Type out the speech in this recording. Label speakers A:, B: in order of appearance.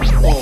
A: Oh.